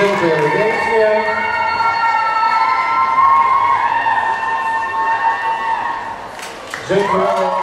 Dziękuję pięknie. Dziękujemy